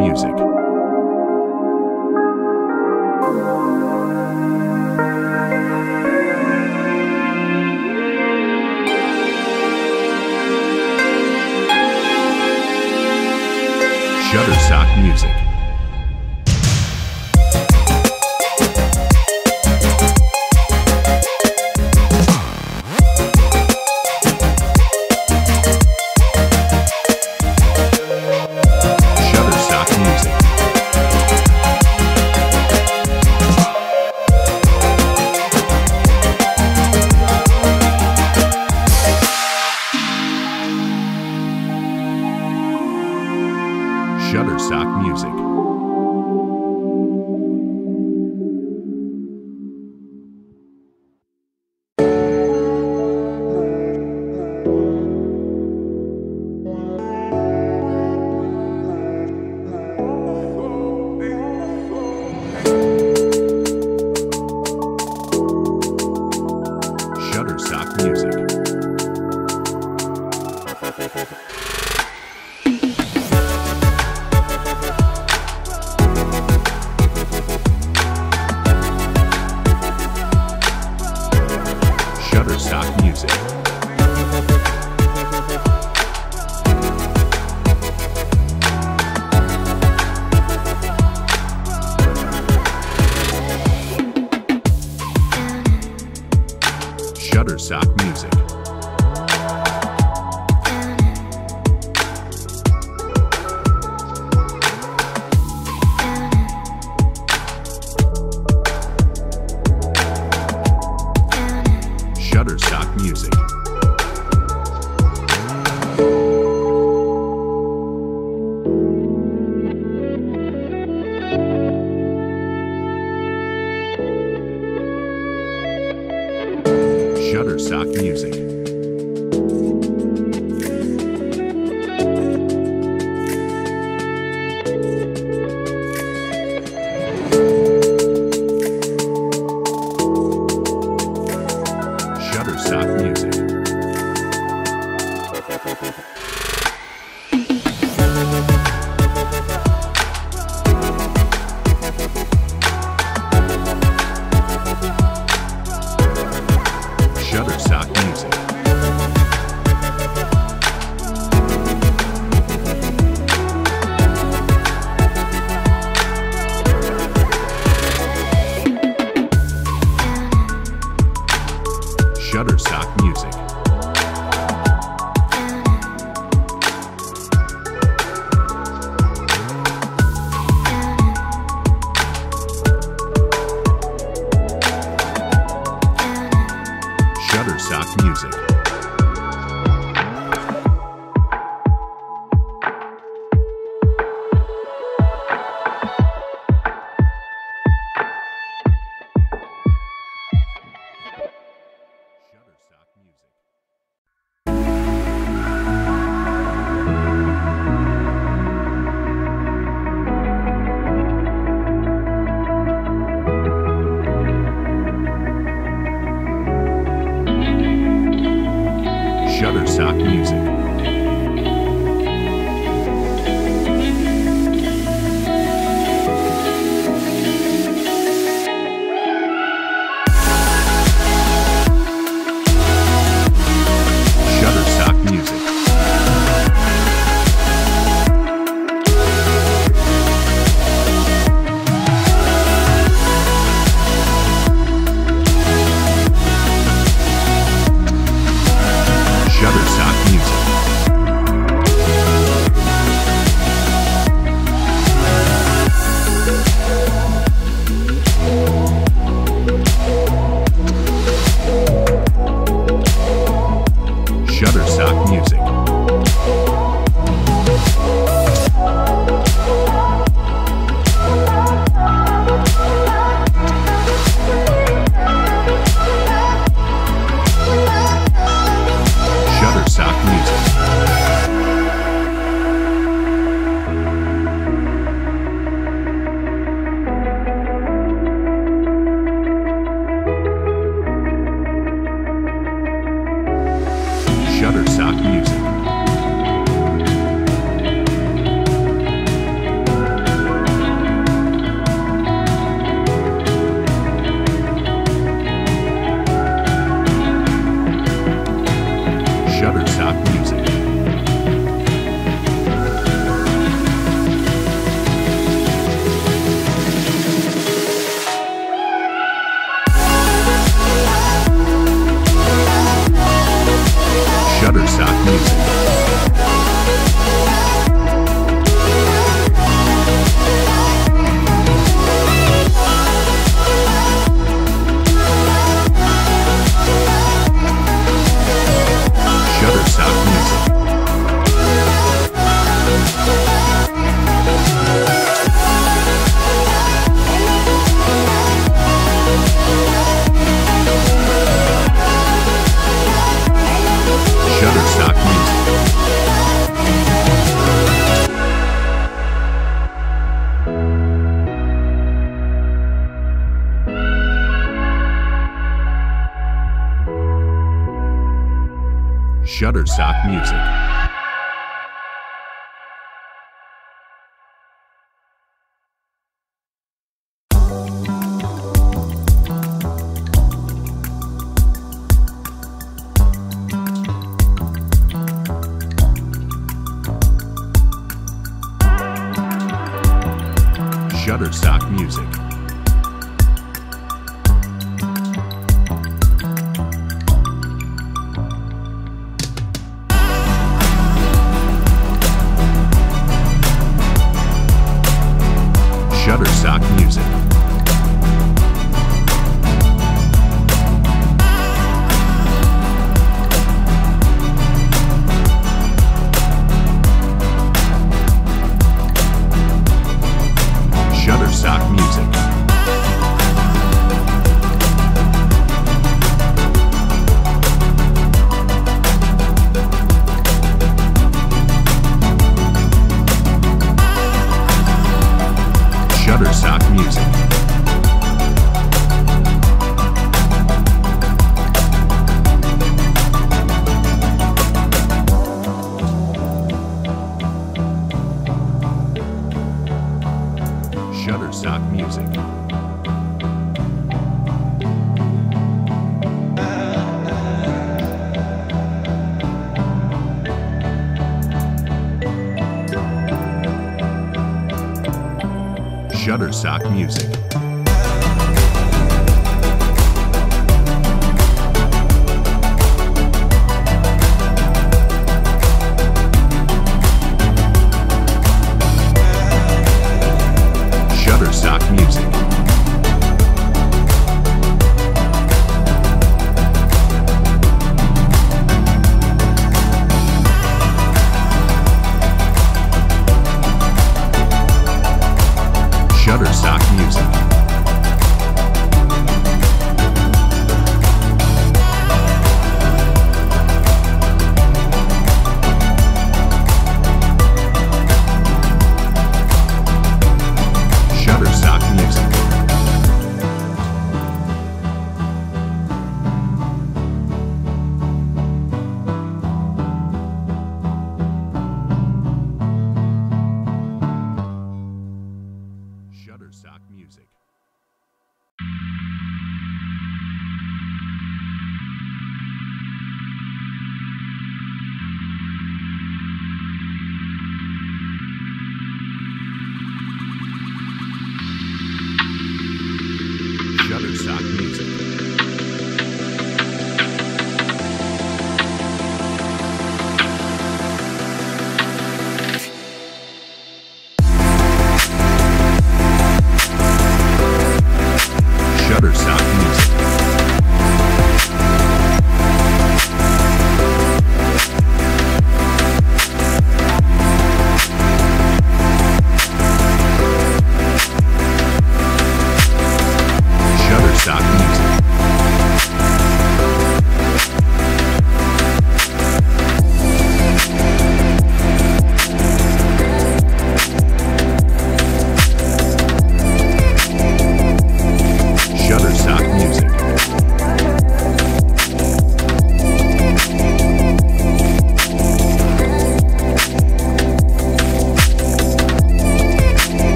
Music. Shutterstock Music. Stock Music. Shutterstock Music. Shutterstock Music. Shutterstock Music. Shutterstock Music. Shutterstock Music.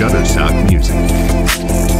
Shutterstock Music.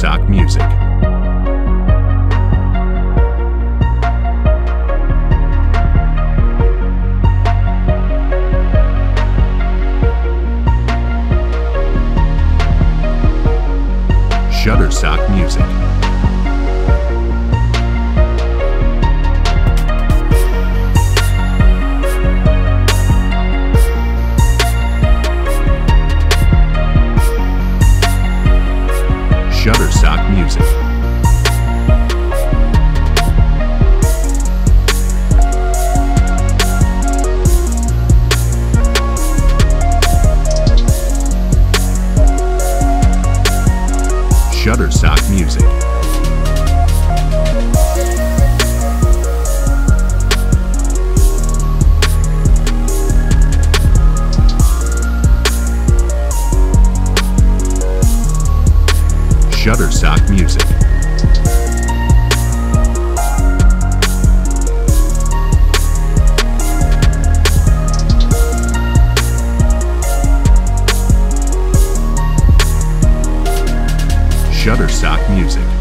Woodstock music. Shutterstock Music.